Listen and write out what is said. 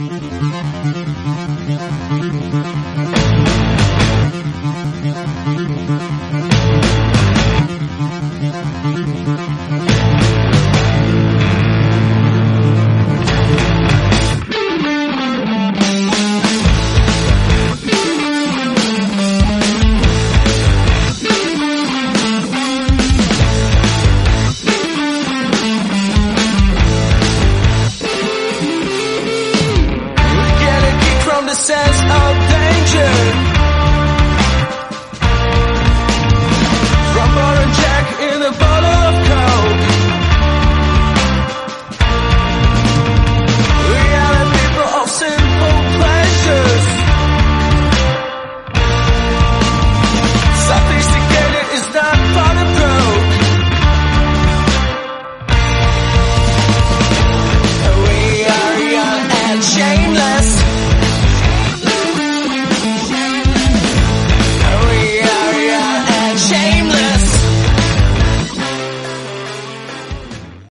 Get a sense of danger. Rumble and Jack in a bottle of coke. We are the people of simple pleasures. Sophisticated is not part of broke. We are young and shameless.